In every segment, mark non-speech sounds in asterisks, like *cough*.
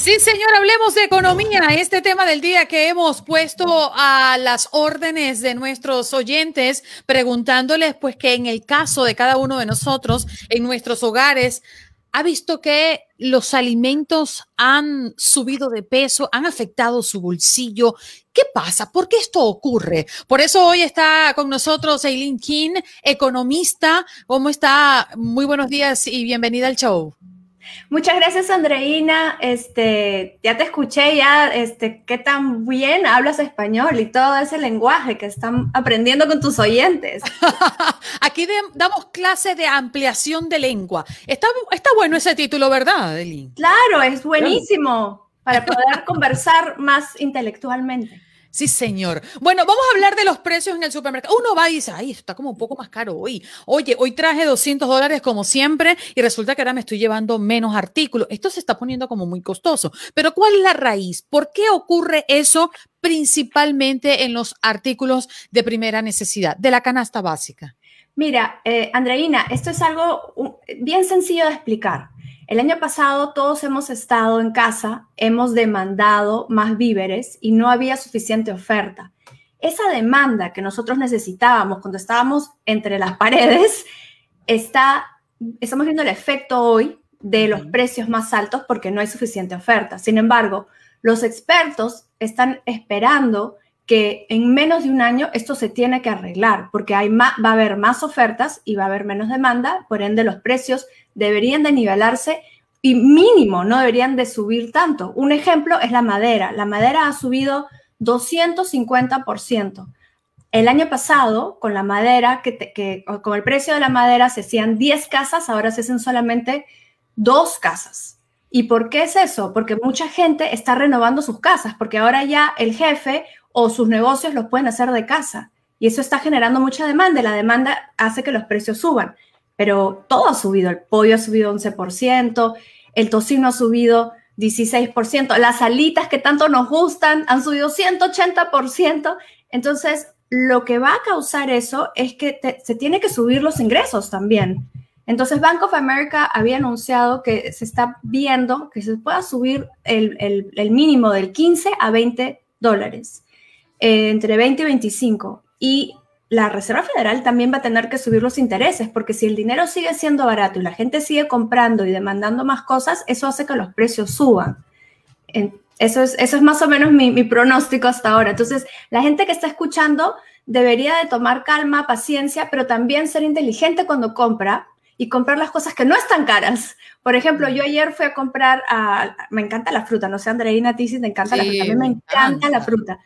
Sí, señor, hablemos de economía. Este tema del día que hemos puesto a las órdenes de nuestros oyentes, preguntándoles pues que en el caso de cada uno de nosotros, en nuestros hogares, ha visto que los alimentos han subido de peso, han afectado su bolsillo. ¿Qué pasa? ¿Por qué esto ocurre? Por eso hoy está con nosotros Eileen King, economista. ¿Cómo está? Muy buenos días y bienvenida al show. Muchas gracias, Andreina. Este, ya te escuché, ya, este, qué tan bien hablas español y todo ese lenguaje que están aprendiendo con tus oyentes. *laughs* Aquí damos clases de ampliación de lengua. Está, está bueno ese título, ¿verdad, Eli? Claro, es buenísimo para poder conversar más intelectualmente. Sí, señor. Bueno, vamos a hablar de los precios en el supermercado. Uno va y dice, ay, está como un poco más caro hoy. Oye, hoy traje 200 dólares como siempre y resulta que ahora me estoy llevando menos artículos. Esto se está poniendo como muy costoso. Pero ¿cuál es la raíz? ¿Por qué ocurre eso principalmente en los artículos de primera necesidad, de la canasta básica? Mira, eh, Andreina, esto es algo bien sencillo de explicar. El año pasado todos hemos estado en casa, hemos demandado más víveres y no había suficiente oferta. Esa demanda que nosotros necesitábamos cuando estábamos entre las *laughs* paredes, está, estamos viendo el efecto hoy de los precios más altos porque no hay suficiente oferta. Sin embargo, los expertos están esperando que en menos de un año esto se tiene que arreglar porque hay va a haber más ofertas y va a haber menos demanda, por ende los precios deberían de nivelarse y mínimo no deberían de subir tanto. Un ejemplo es la madera. La madera ha subido 250%. El año pasado, con la madera, que, con el precio de la madera se hacían 10 casas, ahora se hacen solamente dos casas. ¿Y por qué es eso? Porque mucha gente está renovando sus casas, porque ahora ya el jefe o sus negocios los pueden hacer de casa. Y eso está generando mucha demanda la demanda hace que los precios suban pero todo ha subido. El pollo ha subido 11%, el tocino ha subido 16%, las alitas que tanto nos gustan han subido 180%. Entonces, lo que va a causar eso es que se tiene que subir los ingresos también. Entonces, Bank of America había anunciado que se está viendo que se pueda subir el, mínimo del 15 a 20 dólares, eh, entre 20 y 25. Y la Reserva Federal también va a tener que subir los intereses, porque si el dinero sigue siendo barato y la gente sigue comprando y demandando más cosas, eso hace que los precios suban. Eso es, eso es más o menos mi, mi pronóstico hasta ahora. Entonces, la gente que está escuchando debería de tomar calma, paciencia, pero también ser inteligente cuando compra y comprar las cosas que no están caras. Por ejemplo, yo ayer fui a comprar, a, me encanta la fruta, no sé, Andreina, a ti te encanta la fruta, a mí me encanta la fruta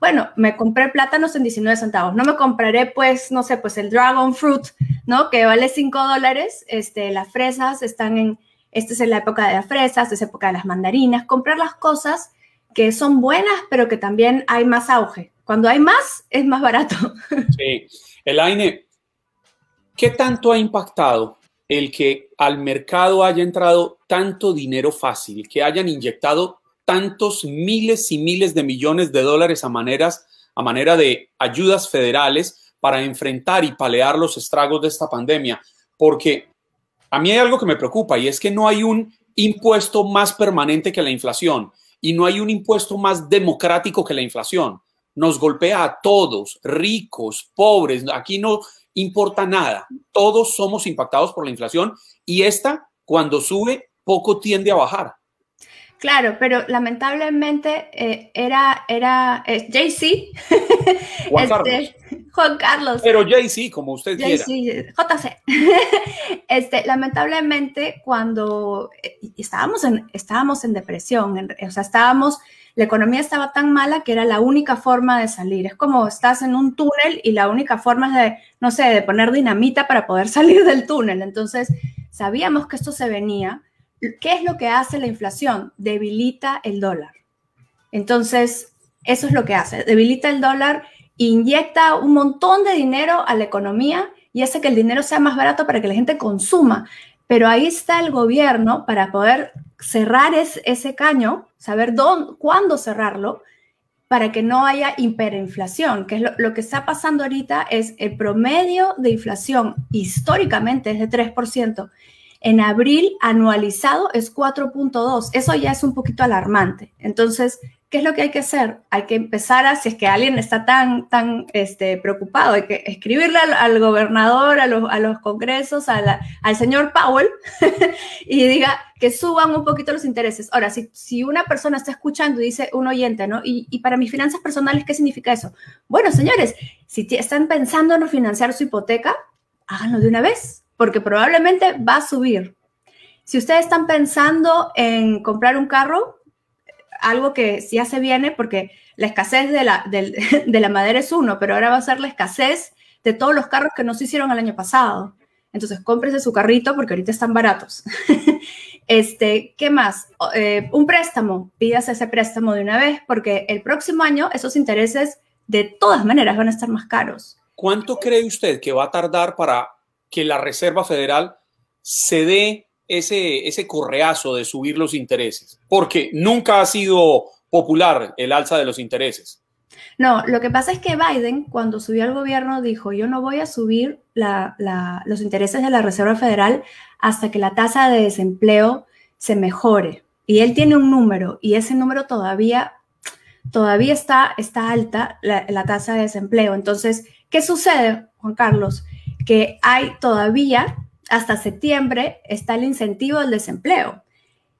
bueno, me compré plátanos en 19 centavos. No me compraré, pues, no sé, pues el dragon fruit, ¿no? Que vale 5 dólares. Este, las fresas están en, esta es la época de las fresas, es época de las mandarinas. Comprar las cosas que son buenas, pero que también hay más auge. Cuando hay más, es más barato. *laughs* Sí. Elaine, ¿qué tanto ha impactado el que al mercado haya entrado tanto dinero fácil, que hayan inyectado tantos miles y miles de millones de dólares a, maneras, a manera de ayudas federales para enfrentar y palear los estragos de esta pandemia. Porque a mí hay algo que me preocupa y es que no hay un impuesto más permanente que la inflación y no hay un impuesto más democrático que la inflación. Nos golpea a todos, ricos, pobres, aquí no importa nada. Todos somos impactados por la inflación y esta, cuando sube, poco tiende a bajar. Claro, pero lamentablemente eh, era, era eh, JC. *laughs* Juan, este. Juan Carlos. Pero JC, como usted quiera. JC. *laughs* este, lamentablemente, cuando eh, estábamos en, estábamos en depresión, o sea, estábamos, la economía estaba tan mala que era la única forma de salir. Es como estás en un túnel y la única forma es de, no sé, de poner dinamita para poder *laughs* salir del túnel. Entonces, sabíamos que esto se venía ¿Qué es lo que hace la inflación? Debilita el dólar. Entonces, eso es lo que hace. Debilita el dólar, inyecta un montón de dinero a la economía y hace que el dinero sea más barato para que la gente consuma. Pero ahí está el gobierno para poder cerrar ese caño, saber dónde, cuándo cerrarlo, para que no haya hiperinflación, que es lo, lo, que está pasando ahorita es el promedio de inflación históricamente es de 3%. En abril anualizado es 4.2. Eso ya es un poquito alarmante. Entonces, ¿qué es lo que hay que hacer? Hay que empezar a, si es que alguien está tan, tan este, preocupado, hay que escribirle al, gobernador, a los, a los congresos, al señor Powell *laughs* y diga que suban un poquito los intereses. Ahora, si, si una persona está escuchando y dice un oyente, ¿no? Y, y para mis finanzas personales, ¿qué significa eso? Bueno, señores, si están pensando en refinanciar su hipoteca, háganlo de una vez, porque probablemente va a subir. Si ustedes están pensando en comprar un carro, algo que ya se viene porque la escasez de la, *laughs* de, la madera es uno, pero ahora va a ser la escasez de todos los carros que no se hicieron el año pasado. Entonces, cómprese su carrito porque ahorita están baratos. *laughs* este, ¿qué más? Eh, un préstamo. Pídase ese préstamo de una vez porque el próximo año esos intereses de todas maneras van a estar más caros. ¿Cuánto cree usted que va a tardar para que la Reserva Federal se dé ese, ese correazo de subir los intereses? Porque nunca ha sido popular el alza de los intereses. No, lo que pasa es que Biden, cuando subió al gobierno, dijo, yo no voy a subir los intereses de la Reserva Federal hasta que la tasa de desempleo se mejore. Y él tiene un número y ese número todavía, todavía está, está alta, la, la tasa de desempleo. Entonces, ¿qué sucede, Juan Carlos? Que hay todavía hasta septiembre está el incentivo del desempleo.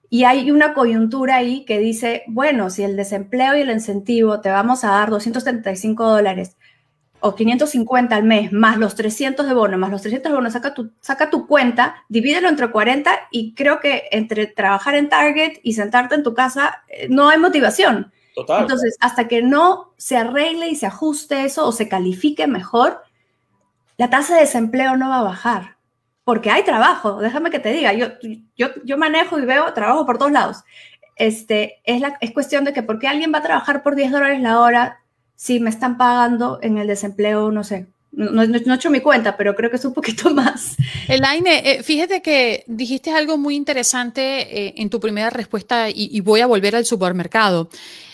Y hay una coyuntura ahí que dice, bueno, si el desempleo y el incentivo te vamos a dar 235 dólares o 550 al mes, más los 300 de bono, más los 300 de bono, saca tu, saca tu cuenta, divídelo entre 40 y creo que entre trabajar en Target y sentarte en tu casa eh, no hay motivación. Total. Entonces, hasta que no se arregle y se ajuste eso o se califique mejor, la tasa de desempleo no va a bajar porque hay trabajo, déjame que te diga, yo, yo, yo manejo y veo trabajo por todos lados. Este, es, la, es cuestión de que por qué alguien va a trabajar por 10 dólares la hora si me están pagando en el desempleo, no sé, no, he hecho mi cuenta, pero creo que es un poquito *laughs* más. Elaine, eh, fíjate que dijiste algo muy interesante eh, en tu primera respuesta y, voy a volver al supermercado.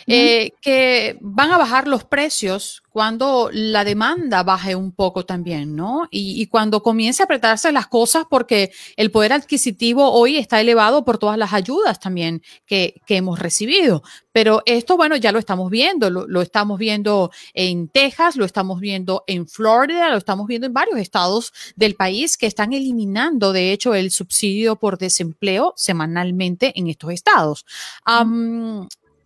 Eh, que van a bajar los precios cuando la demanda baje un poco también, ¿no? Y, cuando comience a apretarse las cosas porque el poder adquisitivo hoy está elevado por todas las ayudas también que, hemos recibido. Pero esto, bueno, ya lo estamos viendo, lo, estamos viendo en Texas, lo estamos viendo en Florida, lo estamos viendo en varios estados del país que están eliminando, de hecho, el subsidio por desempleo semanalmente en estos estados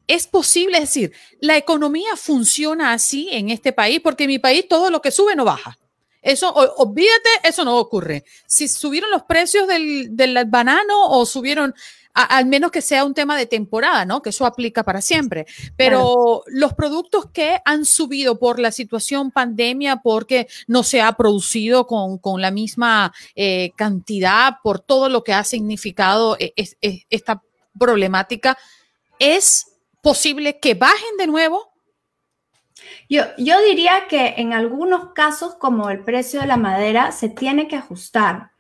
es posible, es decir, la economía funciona así en este país porque en mi país todo lo que sube no baja. Eso, olvídate, eso no ocurre. Si subieron los precios del, banano o subieron, al menos que sea un tema de temporada, ¿no? Que eso aplica para siempre. Pero los productos que han subido por la situación pandemia, porque no se ha producido con, la misma eh, cantidad, por todo lo que ha significado eh, esta problemática, es posible que bajen de nuevo? Yo, yo diría que en algunos casos, como el precio de la madera, se tiene que ajustar.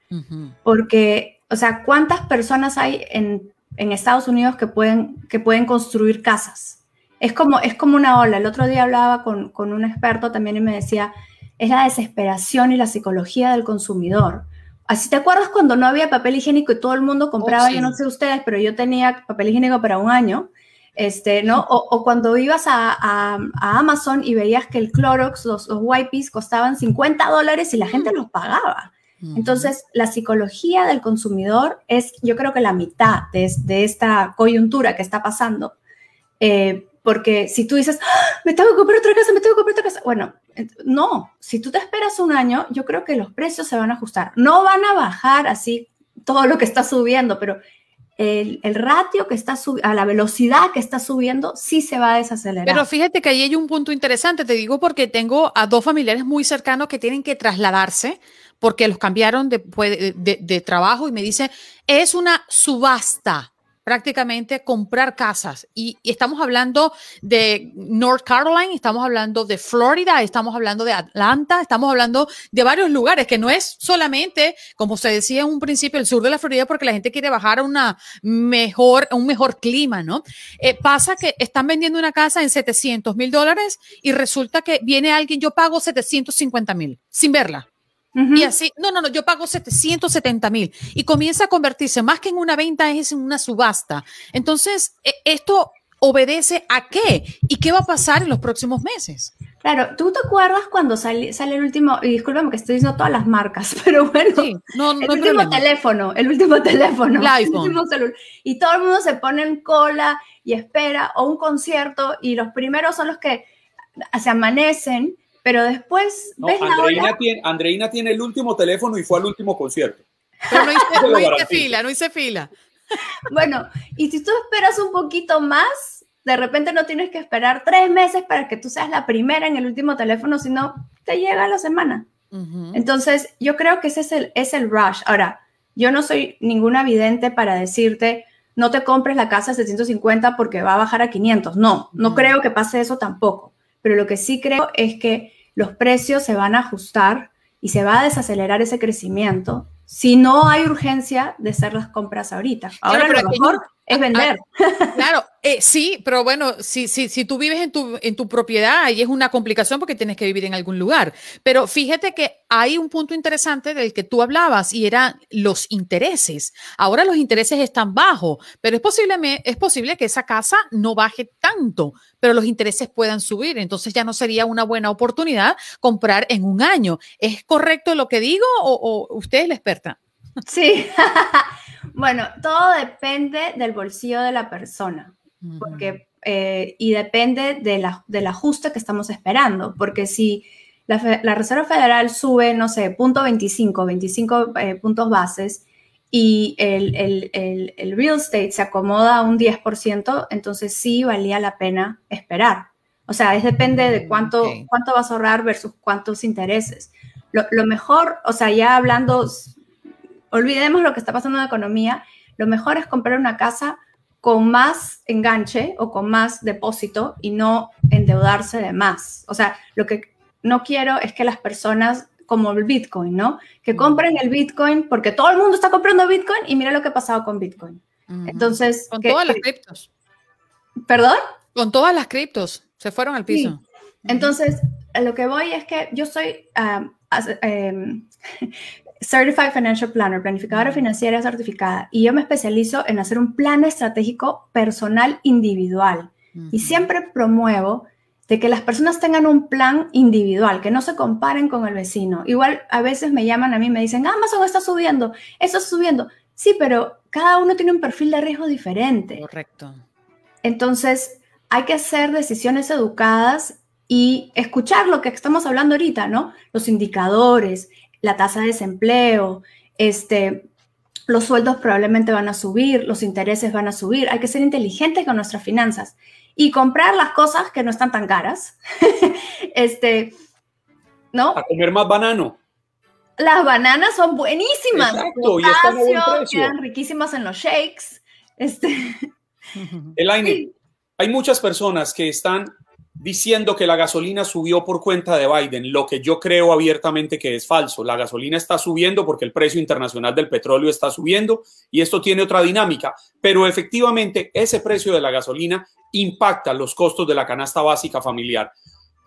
Porque, o sea, ¿cuántas personas hay en, en, Estados Unidos que pueden, que pueden construir casas? Es como, es como una ola. El otro día hablaba con, con un experto también y me decía, es la desesperación y la psicología del consumidor. Así te acuerdas cuando no había papel higiénico y todo el mundo compraba, oh, yo no sé ustedes, pero yo tenía papel higiénico para un año este, ¿no? O, cuando ibas a, Amazon y veías que el Clorox, los, los wipes costaban 50 dólares y la gente los pagaba. Entonces, la psicología del consumidor es, yo creo que la mitad de, esta coyuntura que está pasando. Eh, porque si tú dices, ¡Ah! me tengo que comprar otra casa, me tengo que comprar otra casa, bueno, no, si tú te esperas un año, yo creo que los precios se van a ajustar. No van a bajar así todo lo que está subiendo, pero el, ratio que está a la velocidad que está subiendo, sí se va a desacelerar. Pero fíjate que ahí hay un punto interesante, te digo porque tengo a dos familiares muy cercanos que tienen que trasladarse porque los cambiaron de, de, de trabajo y me dice, es una subasta prácticamente comprar casas. Y, estamos hablando de North Carolina, estamos hablando de Florida, estamos hablando de Atlanta, estamos hablando de varios lugares, que no es solamente, como se decía en un principio, el sur de la Florida, porque la gente quiere bajar a una mejor, un mejor clima, ¿no? Eh, pasa que están vendiendo una casa en 700 mil dólares y resulta que viene alguien, yo pago 750 mil, sin verla. Y así, no, no, no, yo pago 770 mil y comienza a convertirse más que en una venta, es en una subasta. Entonces, e, esto obedece a qué y qué va a pasar en los próximos meses. Claro, ¿tú te acuerdas cuando sale, sale el último, y discúlpame que estoy diciendo todas las marcas, *laughs* pero bueno, el último teléfono, el último *laughs* teléfono, el, último celular, y todo el mundo se pone en cola y espera, o un concierto, y los primeros son los que se amanecen, pero después ves Andreina, tiene, Andreina tiene el último teléfono y fue al último concierto. Pero no hice, *laughs* no hice fila, no hice fila. *laughs* Bueno, y si tú esperas un poquito más, de repente no tienes que esperar tres meses para que tú seas la primera en el último teléfono, sino te llega la semana. Entonces, yo creo que ese es el, es el rush. Ahora, yo no soy ninguna vidente para decirte, no te compres la casa de 750 porque va a bajar a 500. No, no creo que pase eso tampoco. Pero lo que sí creo es que los precios se van a ajustar y se va a desacelerar ese crecimiento si no hay urgencia de hacer las compras ahorita. Ahora lo mejor es vender. *laughs* claro, eh, sí, pero bueno, si, si, si tú vives en tu, en tu propiedad, ahí es una complicación porque tienes que vivir en algún lugar. Pero fíjate que hay un punto interesante del que tú hablabas y eran los intereses. Ahora los intereses están bajos, pero es posible, es posible que esa casa no baje tanto, pero los intereses puedan subir. Entonces ya no sería una buena oportunidad comprar en un año. ¿Es correcto lo que digo o, o usted es la experta? Sí. *laughs* Bueno, todo depende del bolsillo de la persona, porque, eh, y depende de la, del ajuste que estamos esperando, porque si la, Reserva Federal sube, no sé, punto 25, 25 eh, puntos bases, y el, el, el, real estate se acomoda a un 10%, entonces sí valía la pena esperar. O sea, es depende de mm, cuánto, cuánto vas a ahorrar versus cuántos intereses. Lo, lo, mejor, o sea, ya hablando olvidemos lo que está pasando en la economía, lo mejor es comprar una casa con más enganche o con más depósito y no endeudarse de más. O sea, lo que no quiero es que las personas, como el Bitcoin, ¿no? Que compren el Bitcoin porque todo el mundo está comprando Bitcoin y mira lo que ha pasado con Bitcoin. Entonces... Con todas las criptos. ¿Perdón? Con todas las criptos. Se fueron al piso. Entonces, lo que voy es que yo soy... Ah, em, *laughs* Certified Financial Planner, planificadora financiera certificada, y yo me especializo en hacer un plan estratégico personal individual. Y siempre promuevo de que las personas tengan un plan individual, que no se comparen con el vecino. Igual a veces me llaman a mí y me dicen, Amazon está subiendo, está subiendo. Sí, pero cada uno tiene un perfil de riesgo diferente. Correcto. Entonces, hay que hacer decisiones educadas y escuchar lo que estamos hablando ahorita, ¿no? Los indicadores, la tasa de desempleo, este, los sueldos probablemente van a subir, los intereses van a subir. Hay que ser inteligentes con nuestras finanzas y comprar las cosas que no están tan caras. *laughs* este, ¿no? A comer más banano. Las bananas son buenísimas. Exacto, y están a buen precio. Quedan riquísimas en los shakes. Este. Elaine, hay muchas personas que están diciendo que la gasolina subió por cuenta de Biden, lo que yo creo abiertamente que es falso. La gasolina está subiendo porque el precio internacional del petróleo está subiendo y esto tiene otra dinámica, pero efectivamente ese precio de la gasolina impacta los costos de la canasta básica familiar.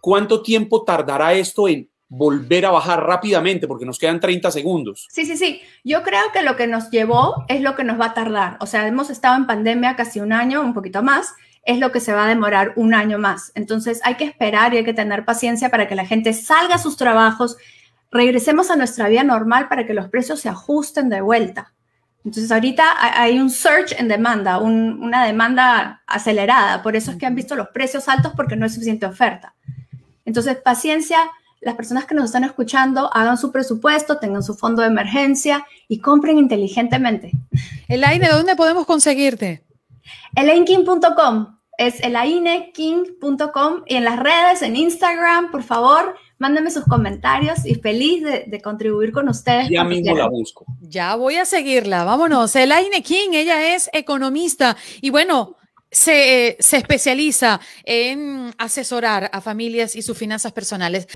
¿Cuánto tiempo tardará esto en volver a bajar rápidamente? Porque nos quedan 30 segundos. Sí, sí, sí. Yo creo que lo que nos llevó es lo que nos va a tardar. O sea, hemos estado en pandemia casi un año, un poquito más es lo que se va a demorar un año más. Entonces hay que esperar y hay que tener paciencia para que la gente salga a sus trabajos, regresemos a nuestra vida normal para que los precios se ajusten de vuelta. Entonces ahorita hay un surge en demanda, una demanda acelerada, por eso es que han visto los precios altos porque no hay suficiente oferta. Entonces paciencia, las personas que nos están escuchando hagan su presupuesto, tengan su fondo de emergencia y compren inteligentemente. Elaine, ¿dónde podemos conseguirte? Elaineking.com es elaineking.com y en las redes, en Instagram, por favor, mándenme sus comentarios y feliz de, contribuir con ustedes. Ya mismo la busco. Ya voy a seguirla, vámonos. Elaine King, ella es economista y bueno, se, se especializa en asesorar a familias y sus finanzas personales.